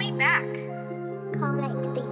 me back. Correct,